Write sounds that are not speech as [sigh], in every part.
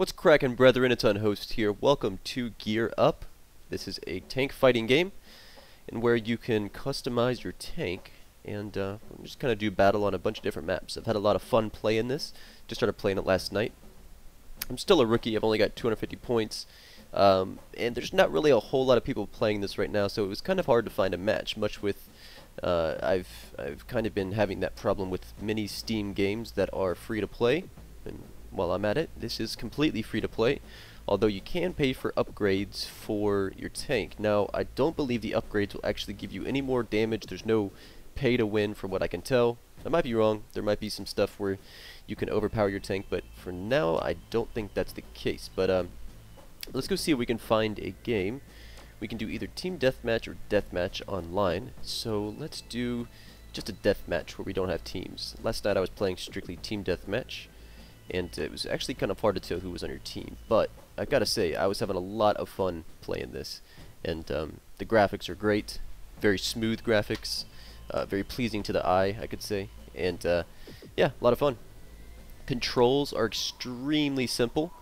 What's crackin' brethren, it's Unhost here. Welcome to Gear Up. This is a tank fighting game and where you can customize your tank and uh, just kind of do battle on a bunch of different maps. I've had a lot of fun playing this. Just started playing it last night. I'm still a rookie. I've only got 250 points. Um, and there's not really a whole lot of people playing this right now, so it was kind of hard to find a match, much with uh, I've I've kind of been having that problem with many Steam games that are free to play. And while I'm at it, this is completely free to play, although you can pay for upgrades for your tank. Now, I don't believe the upgrades will actually give you any more damage. There's no pay to win from what I can tell. I might be wrong. There might be some stuff where you can overpower your tank, but for now, I don't think that's the case. But um, let's go see if we can find a game. We can do either team deathmatch or deathmatch online. So let's do just a deathmatch where we don't have teams. Last night I was playing strictly team deathmatch and it was actually kind of hard to tell who was on your team. But I gotta say, I was having a lot of fun playing this, and um, the graphics are great, very smooth graphics, uh, very pleasing to the eye, I could say, and uh, yeah, a lot of fun. Controls are extremely simple.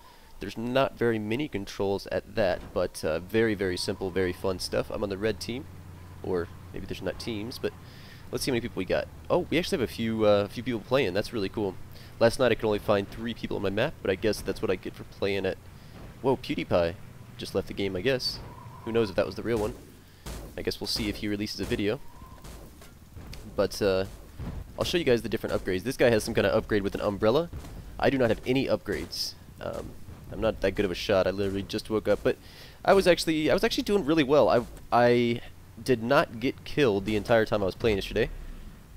There's not very many controls at that, but uh, very, very simple, very fun stuff. I'm on the red team, or maybe there's not teams, but let's see how many people we got. Oh, we actually have a few, uh, few people playing. That's really cool. Last night I could only find three people on my map, but I guess that's what I get for playing it. Whoa, PewDiePie just left the game, I guess. Who knows if that was the real one. I guess we'll see if he releases a video. But, uh, I'll show you guys the different upgrades. This guy has some kind of upgrade with an umbrella. I do not have any upgrades. Um, I'm not that good of a shot. I literally just woke up, but I was actually I was actually doing really well. I I did not get killed the entire time I was playing yesterday,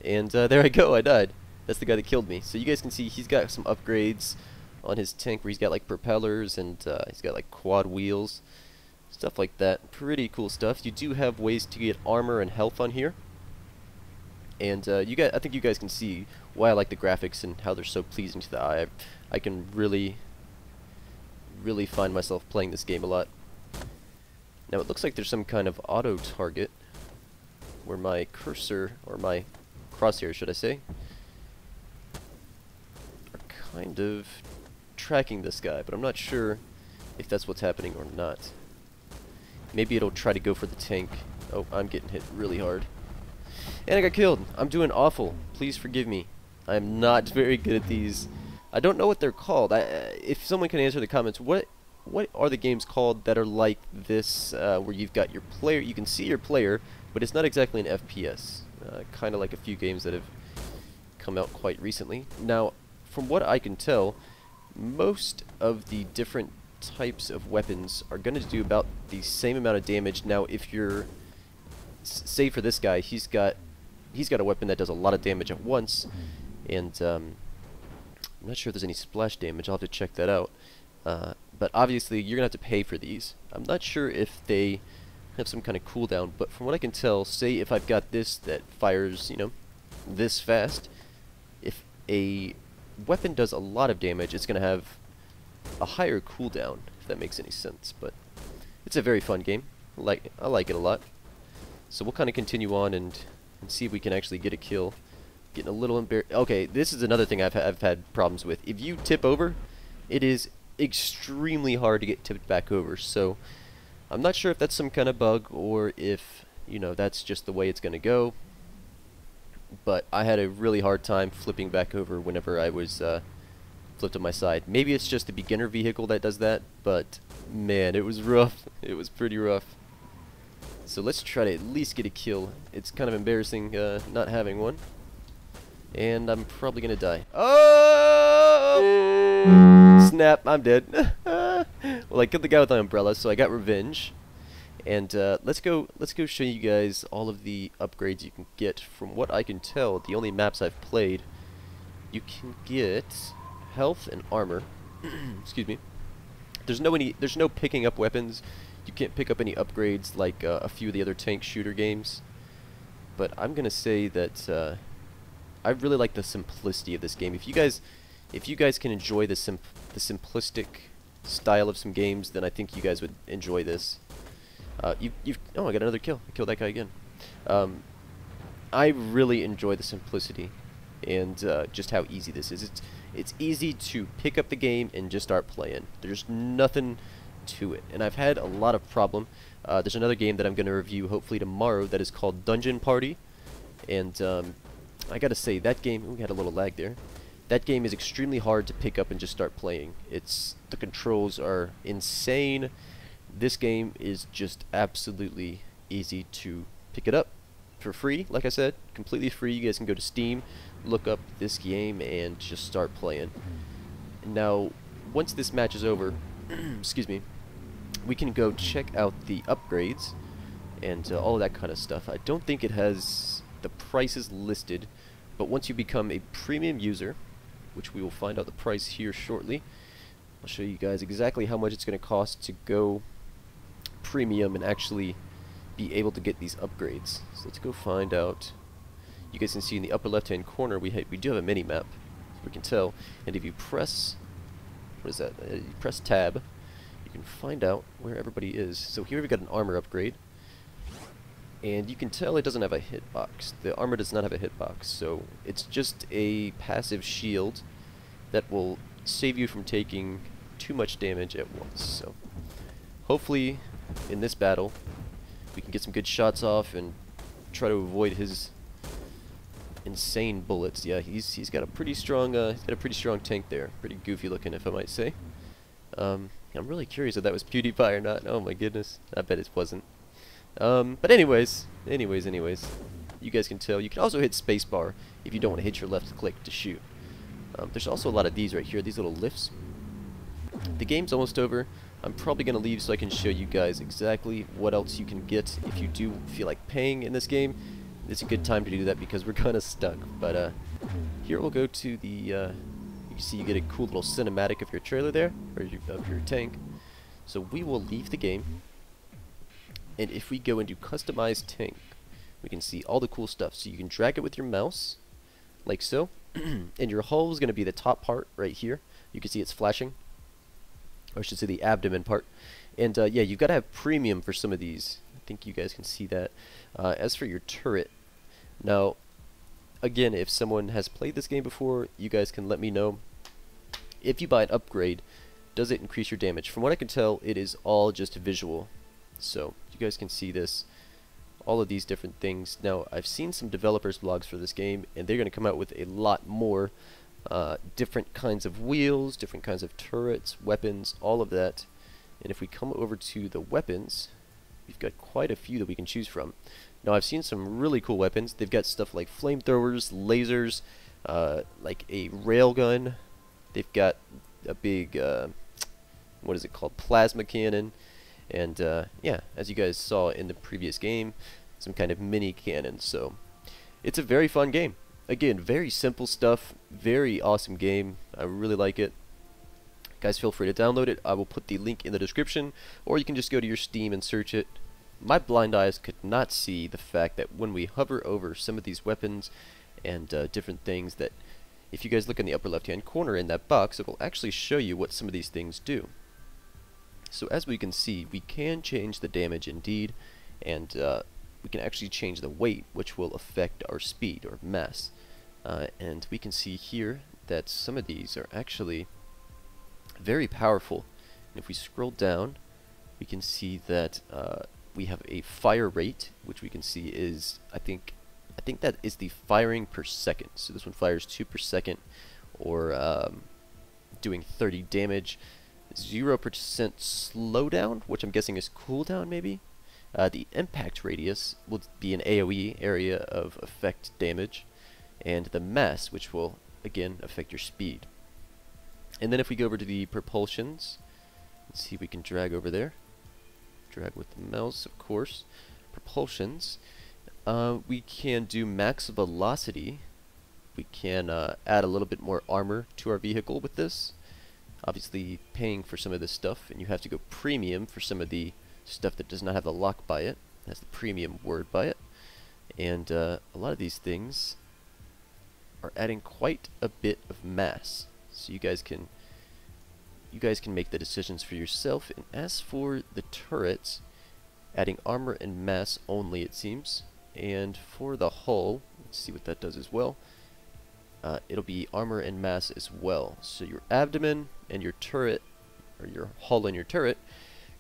and uh, [laughs] there I go. I died. That's the guy that killed me. So you guys can see he's got some upgrades on his tank where he's got like propellers and uh, he's got like quad wheels. Stuff like that. Pretty cool stuff. You do have ways to get armor and health on here. And uh, you guys, I think you guys can see why I like the graphics and how they're so pleasing to the eye. I, I can really, really find myself playing this game a lot. Now it looks like there's some kind of auto target where my cursor, or my crosshair should I say, are kind of tracking this guy, but I'm not sure if that's what's happening or not. Maybe it'll try to go for the tank. Oh, I'm getting hit really hard. And I got killed. I'm doing awful. Please forgive me. I'm not [laughs] very good at these. I don't know what they're called. I, if someone can answer the comments, what what are the games called that are like this, uh, where you've got your player, you can see your player, but it's not exactly an FPS. Uh, kind of like a few games that have come out quite recently. Now, from what I can tell, most of the different types of weapons are going to do about the same amount of damage. Now, if you're, say for this guy, he's got he's got a weapon that does a lot of damage at once, and um, I'm not sure if there's any splash damage. I'll have to check that out. Uh, but obviously, you're to have to pay for these. I'm not sure if they have some kind of cooldown, but from what I can tell, say if I've got this that fires, you know, this fast, if a weapon does a lot of damage, it's to have a higher cooldown, if that makes any sense. But it's a very fun game. I like I like it a lot. So we'll kind of continue on and, and see if we can actually get a kill. Getting a little embarrassed. Okay, this is another thing I've, I've had problems with. If you tip over, it is extremely hard to get tipped back over. So I'm not sure if that's some kind of bug or if, you know, that's just the way it's going to go but I had a really hard time flipping back over whenever I was uh, flipped on my side. Maybe it's just the beginner vehicle that does that, but man, it was rough. [laughs] It was pretty rough. So let's try to at least get a kill. It's kind of embarrassing uh, not having one. And I'm probably going to die. Oh! Snap, I'm dead. well, I killed the guy with the umbrella, so I got revenge. And uh, let's go let's go show you guys all of the upgrades you can get. From what I can tell, the only maps I've played, you can get health and armor. [clears throat] Excuse me. There's no any there's no picking up weapons. You can't pick up any upgrades like uh, a few of the other tank shooter games. But I'm gonna say that uh, I really like the simplicity of this game. If you guys if you guys can enjoy the sim the simplistic style of some games, then I think you guys would enjoy this. Uh, you, you've oh, I got another kill. I killed that guy again. Um, I really enjoy the simplicity and uh, just how easy this is. It's it's easy to pick up the game and just start playing. There's nothing to it, and I've had a lot of problem. Uh, there's another game that I'm going to review hopefully tomorrow that is called Dungeon Party, and um, I gotta say that game. We had a little lag there. That game is extremely hard to pick up and just start playing. It's the controls are insane. This game is just absolutely easy to pick it up for free. Like I said, completely free. You guys can go to Steam, look up this game, and just start playing. Now, once this match is over, [clears throat] excuse me, we can go check out the upgrades and uh, all that kind of stuff. I don't think it has the prices listed, but once you become a premium user, which we will find out the price here shortly, I'll show you guys exactly how much it's going to cost to go premium and actually be able to get these upgrades. So let's go find out. You guys can see in the upper left hand corner we we do have a mini map. We can tell, and if you press what is that? Uh, you press tab, you can find out where everybody is. So here we've got an armor upgrade. And you can tell it doesn't have a hitbox. The armor does not have a hitbox, so it's just a passive shield that will save you from taking too much damage at once. So hopefully in this battle we can get some good shots off and try to avoid his insane bullets. Yeah, he's he's got a pretty strong uh, he's got a pretty strong tank there. Pretty goofy looking, if I might say. Um, I'm really curious if that was PewDiePie or not. Oh my goodness, I bet it wasn't. Um, but anyways, anyways, anyways, you guys can tell. You can also hit spacebar if you don't want to hit your left click to shoot. Um, there's also a lot of these right here, these little lifts. The game's almost over. I'm probably going to leave so I can show you guys exactly what else you can get if you do feel like paying in this game. It's a good time to do that because we're [laughs] kind of stuck. But uh, here we'll go to the... Uh, you see you get a cool little cinematic of your trailer there, or your, of your tank. So we will leave the game and if we go into customize tank, we can see all the cool stuff. So you can drag it with your mouse, like so. [clears throat] and your hull is going to be the top part right here. You can see it's flashing. Or I should say the abdomen part. And uh, yeah, you've got to have premium for some of these. I think you guys can see that. Uh, as for your turret, now, again, if someone has played this game before, you guys can let me know. If you buy an upgrade, does it increase your damage? From what I can tell, it is all just visual. So you guys can see this, all of these different things. Now I've seen some developers blogs for this game and they're going to come out with a lot more uh, different kinds of wheels, different kinds of turrets, weapons, all of that. And if we come over to the weapons, we've got quite a few that we can choose from. Now I've seen some really cool weapons. They've got stuff like flamethrowers, lasers, uh, like a railgun. They've got a big, uh, what is it called, plasma cannon. And uh, yeah, as you guys saw in the previous game, some kind of mini cannon. So it's a very fun game. Again, very simple stuff, very awesome game. I really like it. Guys, feel free to download it. I will put the link in the description, or you can just go to your Steam and search it. My blind eyes could not see the fact that when we hover over some of these weapons and uh, different things that if you guys look in the upper left hand corner in that box, it will actually show you what some of these things do. So as we can see, we can change the damage indeed, and uh, we can actually change the weight, which will affect our speed or mass. Uh, and we can see here that some of these are actually very powerful. And if we scroll down, we can see that uh, we have a fire rate, which we can see is, I think, I think that is the firing per second. So this one fires 2 per second, or um, doing 30 damage. 0% slowdown, which I'm guessing is cooldown maybe. Uh, the impact radius will be an AoE area of effect damage, and the mass, which will again affect your speed. And then if we go over to the propulsions, let's see if we can drag over there. Drag with the mouse, of course. Propulsions. Uh, we can do max velocity. We can uh, add a little bit more armor to our vehicle with this obviously paying for some of this stuff, and you have to go premium for some of the stuff that does not have the lock by it. That's the premium word by it. And uh, a lot of these things are adding quite a bit of mass. So you guys can you guys can make the decisions for yourself. And as for the turrets, adding armor and mass only it seems. And for the hull, let's see what that does as well. Uh, it'll be armor and mass as well. So your abdomen and your turret, or your hull and your turret,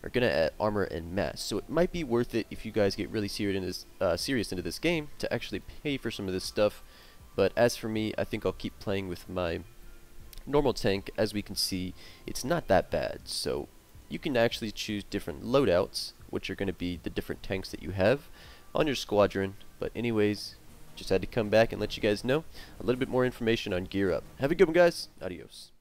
are gonna add armor and mass. So it might be worth it if you guys get really serious into this, uh, serious into this game to actually pay for some of this stuff. But as for me, I think I'll keep playing with my normal tank. As we can see, it's not that bad. So you can actually choose different loadouts, which are going to be the different tanks that you have on your squadron. But anyways, just had to come back and let you guys know a little bit more information on Gear Up. Have a good one, guys. Adios.